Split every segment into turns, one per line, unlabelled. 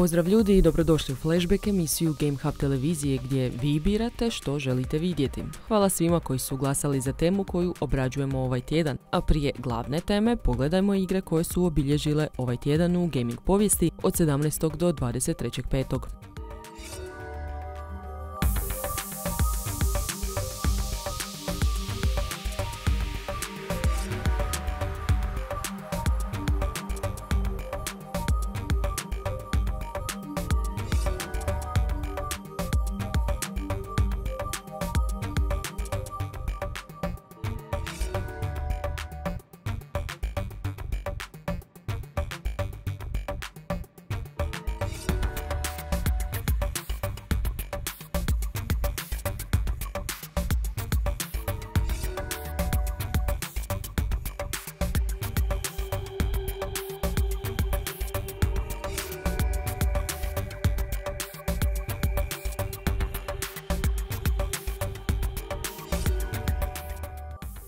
Pozdrav ljudi i dobrodošli u Flashback emisiju Game Hub televizije gdje vi birate što želite vidjeti. Hvala svima koji su glasali za temu koju obrađujemo ovaj tjedan, a prije glavne teme pogledajmo igre koje su obilježile ovaj tjedan u gaming povijesti od 17. do 23.5.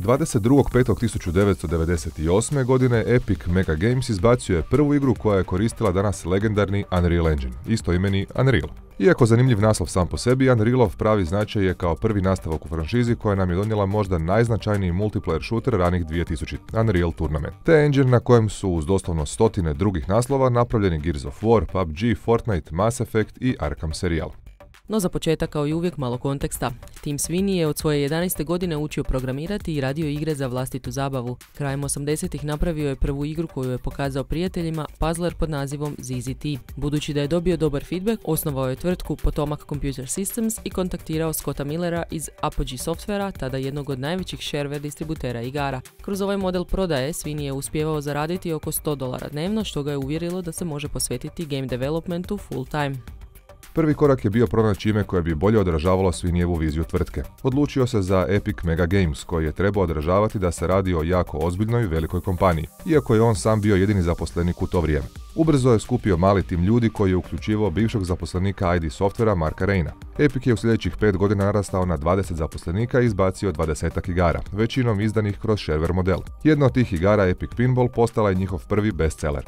22.5.1998. godine Epic Mega Games izbacio je prvu igru koja je koristila danas legendarni Unreal Engine, isto imeni Unreal. Iako zanimljiv naslov sam po sebi, Unrealov pravi značaj je kao prvi nastavak u franšizi koja nam je donijela možda najznačajniji multiplayer shooter ranih 2000, Unreal Tournament. Te engine na kojem su uz doslovno stotine drugih naslova napravljeni Gears of War, PUBG, Fortnite, Mass Effect i Arkham serijal.
No za početak kao i uvijek malo konteksta. Tim Sweeney je od svoje 11. godine učio programirati i radio igre za vlastitu zabavu. Krajem 80-ih napravio je prvu igru koju je pokazao prijateljima, puzzler pod nazivom ZZT. Budući da je dobio dobar feedback, osnovao je tvrtku Potomac Computer Systems i kontaktirao Scotta Millera iz Apogee Softvera, tada jednog od najvećih shareware distributera igara. Kroz ovaj model prodaje Sweeney je uspjevao zaraditi oko 100 dolara dnevno, što ga je uvjerilo da se može posvetiti game developmentu full time.
Prvi korak je bio pronaći ime koje bi bolje odražavalo Svinijevu viziju tvrtke. Odlučio se za Epic Mega Games, koji je trebao odražavati da se radi o jako ozbiljnoj velikoj kompaniji, iako je on sam bio jedini zaposlenik u to vrijeme. Ubrzo je skupio mali tim ljudi koji je uključivao bivšeg zaposlenika ID softvera Marka Reina. Epic je u sljedećih pet godina narastao na 20 zaposlenika i izbacio 20 igara, većinom izdanih kroz shareware model. Jedna od tih igara Epic Pinball postala je njihov prvi bestseller.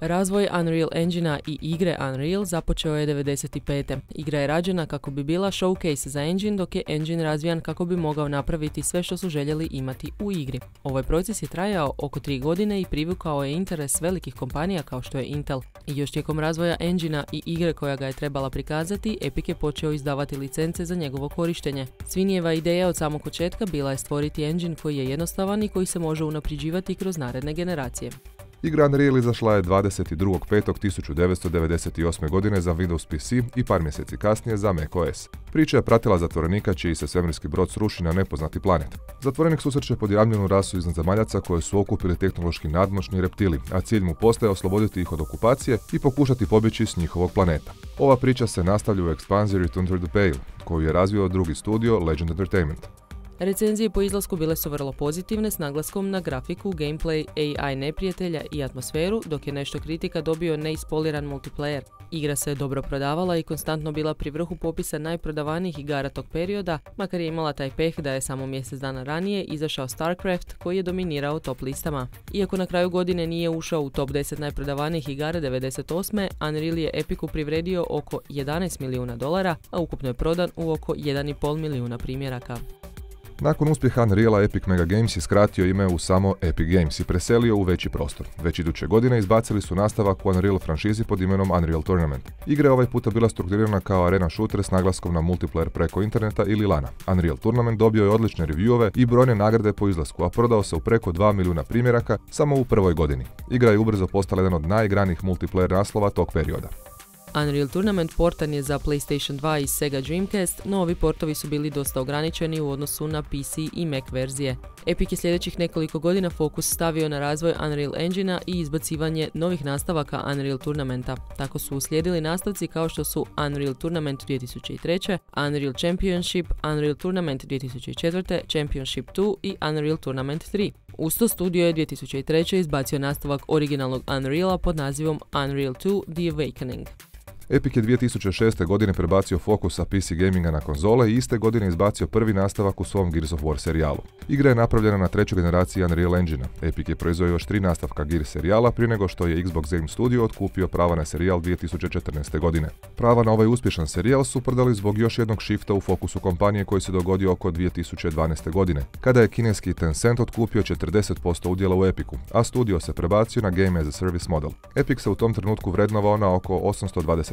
Razvoj Unreal Engine i igre Unreal započeo je 95. Igra je rađena kako bi bila showcase za engine, dok je engine razvijan kako bi mogao napraviti sve što su željeli imati u igri. Ovaj proces je trajao oko 3 godine i privukao je interes velikih kompanija kao što je Intel. I još tijekom razvoja engine i igre koja ga je trebala prikazati, Epic je počeo izdavati licence za njegovo korištenje. Svinijeva ideja od samog početka bila je stvoriti engine koji je jednostavan i koji se može unapriđivati kroz naredne generacije.
Igra Unreal izašla je 22.5.1998. godine za Windows PC i par mjeseci kasnije za macOS. Priča je pratila zatvorenika čiji se svemirski brod sruši na nepoznati planet. Zatvorenik susreće podjavljenu rasu zemaljaca koje su okupili tehnološki nadmoćni reptili, a cilj mu postaje osloboditi ih od okupacije i pokušati pobjeći s njihovog planeta. Ova priča se nastavlja u ekspanziji Return to the Pale, koju je razvio drugi studio Legend Entertainment.
Recenzije po izlasku bile su vrlo pozitivne s naglaskom na grafiku, gameplay, AI neprijatelja i atmosferu, dok je nešto kritika dobio neispoliran multiplayer. Igra se je dobro prodavala i konstantno bila pri vrhu popisa najprodavanijih igara tog perioda, makar je imala taj peh da je samo mjesec dana ranije izašao StarCraft koji je dominirao top listama. Iako na kraju godine nije ušao u top 10 najprodavanijih igara 98. Unreal je Epicu privredio oko 11 milijuna dolara, a ukupno je prodan u oko 1,5 milijuna primjeraka.
Nakon uspjeha Unreala Epic Mega Games je skratio ime u samo Epic Games i preselio u veći prostor. Već iduće godine izbacili su nastavak u Unreal franšizi pod imenom Unreal Tournament. Igra je ovaj puta bila strukturirana kao arena shooter s naglaskom na multiplayer preko interneta ili lana. Unreal Tournament dobio je odlične reviewove i brojne nagrade po izlasku, a prodao se u preko 2 milijuna primjeraka samo u prvoj godini. Igra je ubrzo postala jedan od najgranijih multiplayer naslova tog perioda.
Unreal Tournament portan je za PlayStation 2 i Sega Dreamcast, no ovi portovi su bili dosta ograničeni u odnosu na PC i Mac verzije. Epic je sljedećih nekoliko godina fokus stavio na razvoj Unreal Engine i izbacivanje novih nastavaka Unreal Tournamenta. Tako su uslijedili nastavci kao što su Unreal Tournament 2003, Unreal Championship, Unreal Tournament 2004, Championship 2 i Unreal Tournament 3. Usto studio je 2003. izbacio nastavak originalnog Unreala pod nazivom Unreal 2 The Awakening.
Epic je 2006. godine prebacio fokus sa PC gaminga na konzole i iste godine izbacio prvi nastavak u svom Gears of War serijalu. Igra je napravljena na trećoj generaciji Unreal Engine. Epic je proizveo još tri nastavka Gears serijala prije nego što je Xbox Game Studio otkupio prava na serijal 2014. godine. Prava na ovaj uspješan serijal su prodali zbog još jednog shifta u fokusu kompanije koji se dogodio oko 2012. godine, kada je kineski Tencent otkupio 40% udjela u Epiku, a studio se prebacio na Game as a Service model. Epic se u tom trenutku vrednovao na oko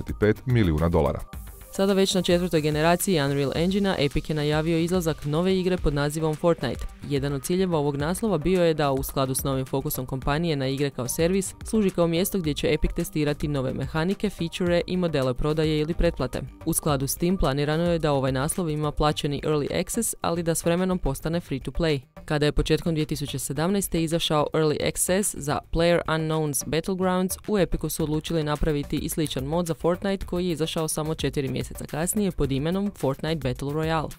825 milijuna dolara.
Sada već na četvrtoj generaciji Unreal Engine Epic je najavio izlazak nove igre pod nazivom Fortnite. Jedan od ciljeva ovog naslova bio je da u skladu s novim fokusom kompanije na igre kao servis služi kao mjesto gdje će Epic testirati nove mehanike, feature i modele prodaje ili pretplate. U skladu s tim planirano je da ovaj naslov ima plaćeni early access, ali da s vremenom postane free to play. Kada je početkom 2017. izašao Early Access za Player Unknowns Battlegrounds, u Epiku su odlučili napraviti i sličan mod za Fortnite koji je izašao samo 4 mjeseca kasnije pod imenom Fortnite Battle Royale.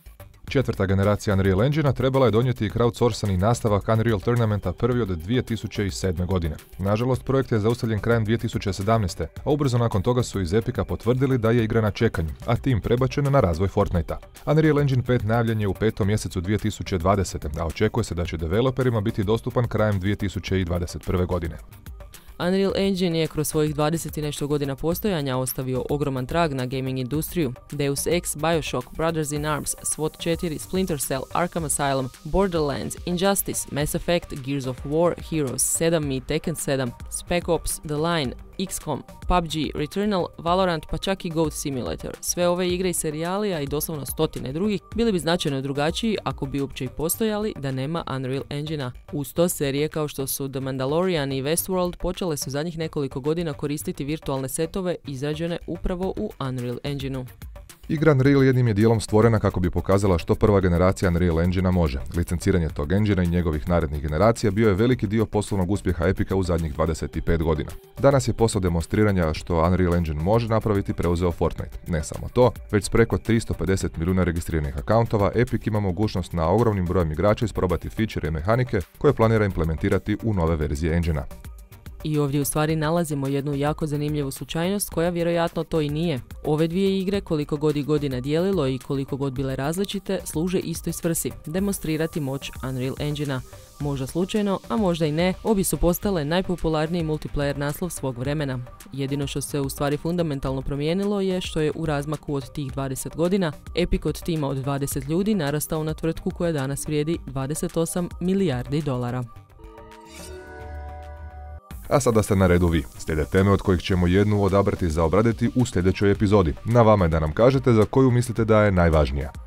Četvrta generacija Unreal Engine trebala je donijeti crowdsourcani nastavak Unreal Tournamenta prvi od 2007. godine. Nažalost, projekt je zaustavljen krajem 2017. a ubrzo nakon toga su iz Epika potvrdili da je igra na čekanju, a tim prebačen na razvoj Fortnite-a. Unreal Engine 5 najavljen je u petom mjesecu 2020. a očekuje se da će developerima biti dostupan krajem 2021. godine.
Unreal Engine je kroz svojih 20 i nešto godina postojanja ostavio ogroman trag na gaming industriju. Deus Ex, Bioshock, Brothers in Arms, SWAT 4, Splinter Cell, Arkham Asylum, Borderlands, Injustice, Mass Effect, Gears of War, Heroes 7 i Tekken 7, Spec Ops, The Line, XCOM, PUBG, Returnal, Valorant pa čak i Goat Simulator. Sve ove igre i serijali, a i doslovno stotine drugih, bili bi značajno drugačiji ako bi uopće i postojali da nema Unreal Engine-a. Uz to serije kao što su The Mandalorian i Westworld počele su zadnjih nekoliko godina koristiti virtualne setove izrađene upravo u Unreal Engine-u.
Igra Unreal jednim je dijelom stvorena kako bi pokazala što prva generacija Unreal Engine može. Licenciranje tog engina i njegovih narednih generacija bio je veliki dio poslovnog uspjeha Epica u zadnjih 25 godina. Danas je posao demonstriranja što Unreal Engine može napraviti preuzeo Fortnite. Ne samo to, već s preko 350 milijuna registriranih akauntova Epic ima mogućnost na ogromnim brojem igrača isprobati feature i mehanike koje planira implementirati u nove verzije engina.
I ovdje u stvari nalazimo jednu jako zanimljivu slučajnost koja vjerojatno to i nije. Ove dvije igre koliko god i godina dijelilo i koliko god bile različite služe istoj svrsi, demonstrirati moć Unreal Engine-a. Možda slučajno, a možda i ne, obi su postale najpopularniji multiplayer naslov svog vremena. Jedino što se u stvari fundamentalno promijenilo je što je u razmaku od tih 20 godina Epic od tima od 20 ljudi narastao na tvrtku koja danas vrijedi 28 milijardi dolara.
A sada ste na redu vi. Slijede teme od kojih ćemo jednu odabrati za obraditi u sljedećoj epizodi. Na vama je da nam kažete za koju mislite da je najvažnija.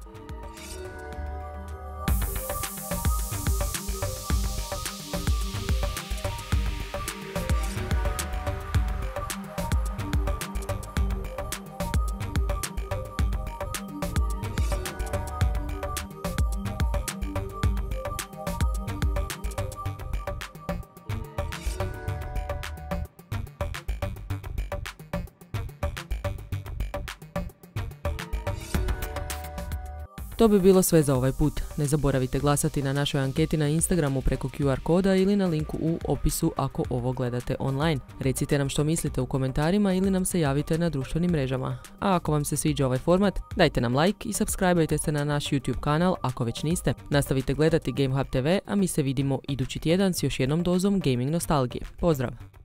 To bi bilo sve za ovaj put. Ne zaboravite glasati na našoj anketi na Instagramu preko QR koda ili na linku u opisu ako ovo gledate online. Recite nam što mislite u komentarima ili nam se javite na društvenim mrežama. A ako vam se sviđa ovaj format, dajte nam like i subscribeajte se na naš YouTube kanal ako već niste. Nastavite gledati GameHub TV, a mi se vidimo idući tjedan s još jednom dozom gaming nostalgije. Pozdrav!